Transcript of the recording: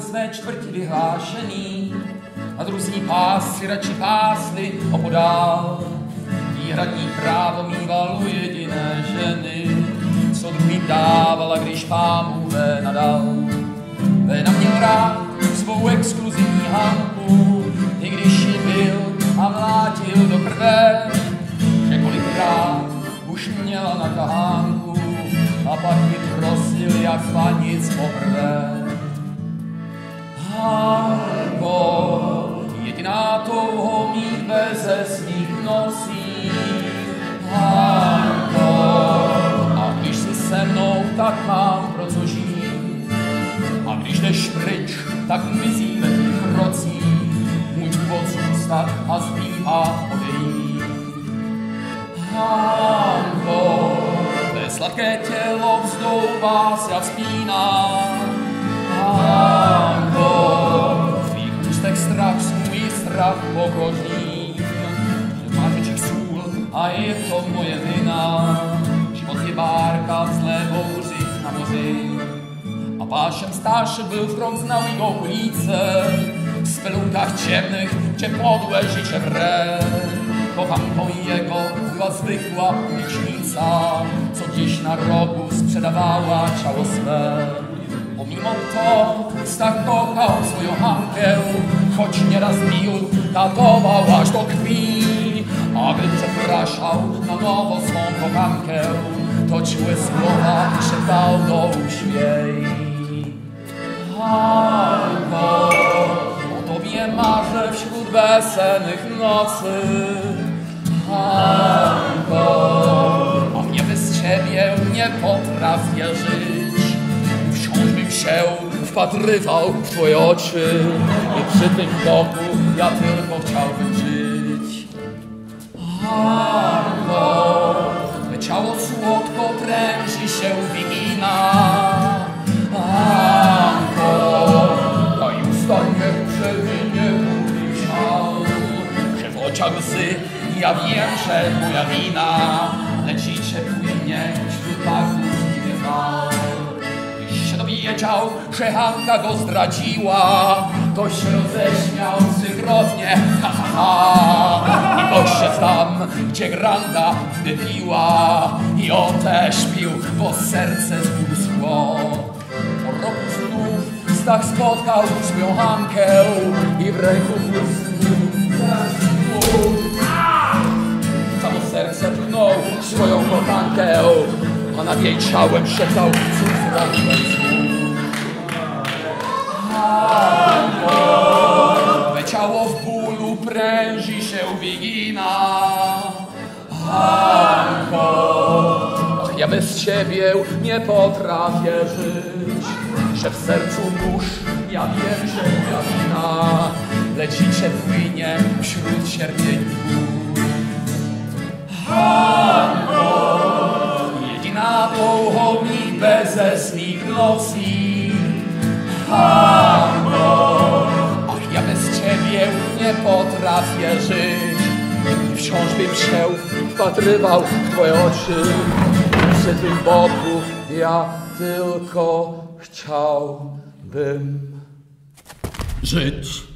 ve své čtvrti vyhlášený a druzí pásy radši pásli opodál. Výhradní právo mýval u jediné ženy, co druhým dávala, když pámůve nadal. Véna měl rád svou exkluzivní hanku, i když ji byl a mlátil do krve, beze svých nosí. Hanko, a když si se mnou, tak mám pro co žít. A když jdeš pryč, tak mizíme tvých krocích. Můj důvod zůstat a zbývá odejít. Hanko, tvé sladké tělo vzdouvá se a vzpíná. Hanko, v tvých ústech strach svůj strach pokožný. Je to moje vina. Život je bárka v zlé bouři na moři. A pášem starszy był front znał jego ulice. W spelunkach ciemnych, gdzie podłe życie wre. Kochanką jego była zwykła ulicznica, co gdzieś na rogu sprzedawała ciało swe. Pomimo to Stach kochał swoją Hankę, choć nieraz bił, katował aż do krwi. Aby przepraszał na nowo swą kochankę, to czułe słowa szeptał do uśmiej. Hanko, o tobie marzę wśród bezsennych nocy. Hanko, a mnie bez ciebie nie potrafię żyć. Wciąż bym się wpatrywał w twoje oczy i przy tym boku ja tylko chciałbym. Hanko, me ciało słodko pręży się wygina. Hanko, a i usta nie przewinie mówi że w oczach łzy ja wiem, że moja wina płynie wśród baków i fal. Gdyś się dowiedział, że Hanka go zdradziła, to się roześmiał trzykrotnie, ha, ha, ha. Gdzie granda wypiła i on też pił, bo serce zbusło. Po roku znów Stach spotkał swoją Hankę i w ręku Całe serce pchnął swoją kochankę, a nad jej ciałem szeptał fragment Hanko, ach ja bez ciebie nie potrafię żyć. Że w sercu nóż, ja wiem, że moja wina. Lecicie płynie wśród cierpień. Hanko, jedyna długo mi beze swych nocy. Hanko, ach ja bez ciebie nie potrafię żyć. I wciąż bym się wpatrywał w twoje oczy. Przy tym boku ja tylko chciałbym żyć.